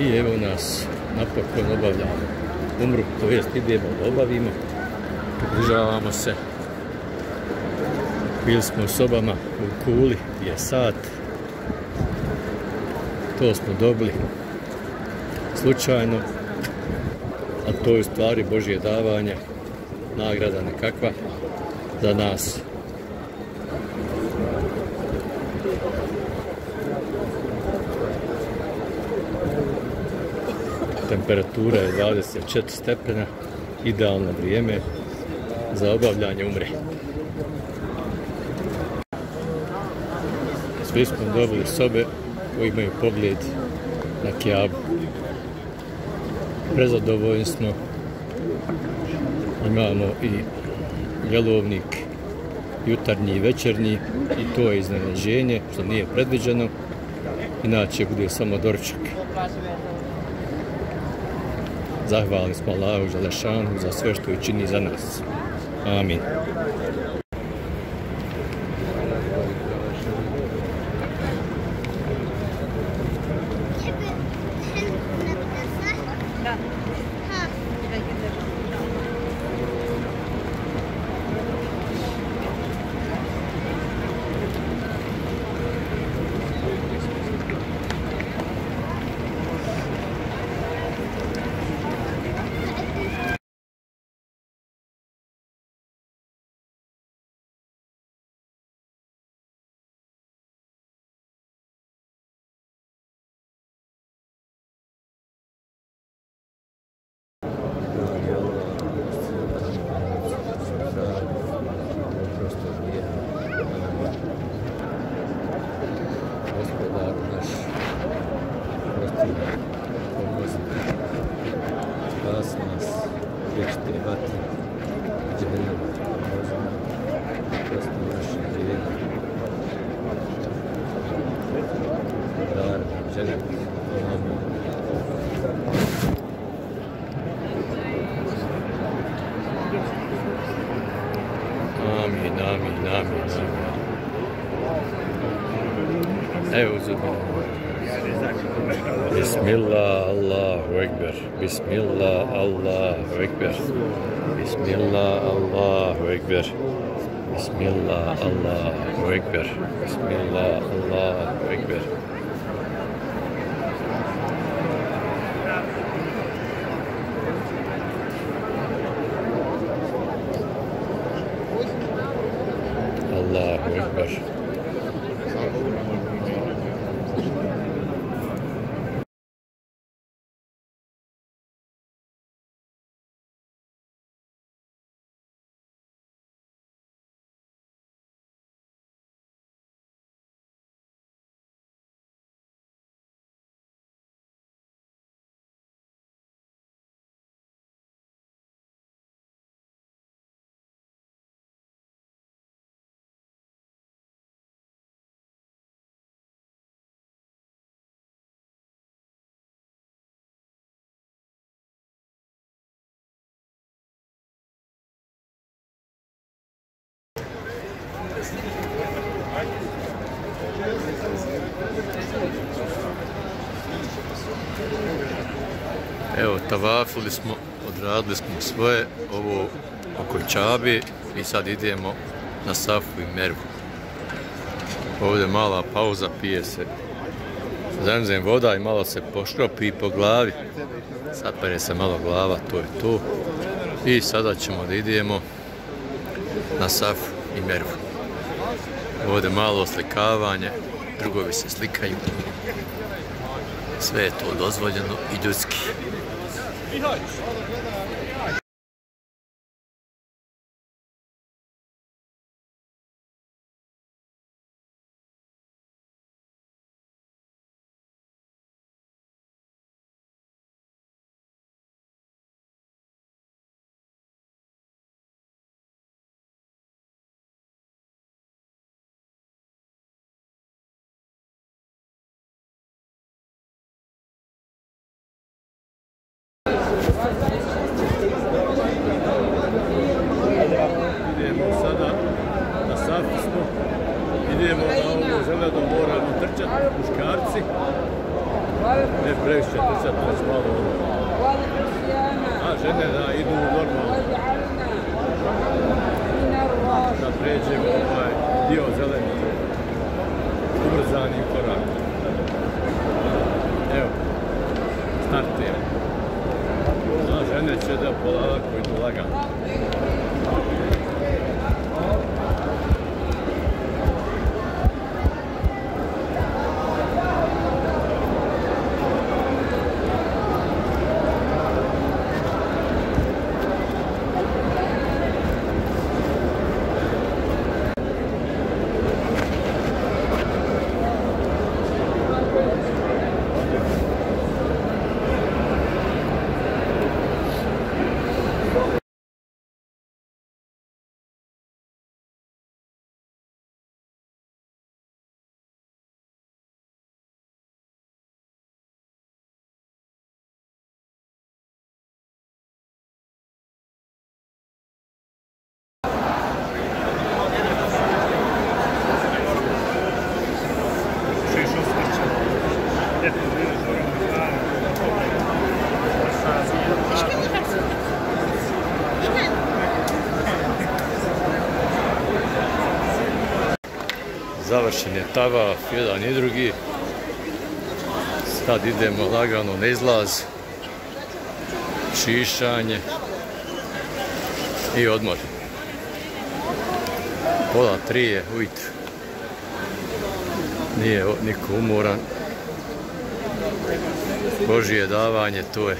I evo nas napokon obavljamo umru, to jest idemo obavimo. Približavamo se. Bili smo u sobama u Kuli, je sat. To smo dobili slučajno, a to je u stvari Božje davanje, nagrada nekakva za nas. Temperatura je 24 stepena, idealno vrijeme za obavljanje umre. Svi smo dobili sobe koji imaju pogled na Kjabu. Prezadovoljni smo. Imamo i jelovnik jutarnji i večernji i to je iznenađenje što nije predviđeno. Inače bude samo dorčak. Zahvalni smo Allahu Želešanu za sve što je čini za nas. Amin. バランスナスできてバッティ自分のバランスナスラストラッシュ入れないラールジャガー波波波波 That was a amin, amin. Evo uzubim. Bismillah, Allahu Ekber. Bismillah, Allahu Ekber. Bismillah, Allahu Ekber. Bismillah, Allahu Ekber. Bismillah, Allahu Ekber. Allahu Evo, tavafili smo, odradili smo svoje, ovo oko Čabi i sad idemo na Safu i Mervu. Ovdje mala pauza, pije se zemzem voda i malo se poškropi po glavi. Sapere se malo glava, to je to. I sada ćemo da idemo na Safu i Mervu. Ovdje malo oslikavanje, drugovi se slikaju. Sve je to dozvoljeno i ljudski. Trčat, već malo ono. A žene da idu normalno, da pređemo ovaj dio zeleni, ubrzani korak. Evo, startujemo. A žene će da polako idu lagano. Završen je tavaf, jedan i drugi. Sad idemo lagano na izlaz, šišanje i odmor. Pola tri je ujutro. Nije niko umoran. Božije davanje, to je.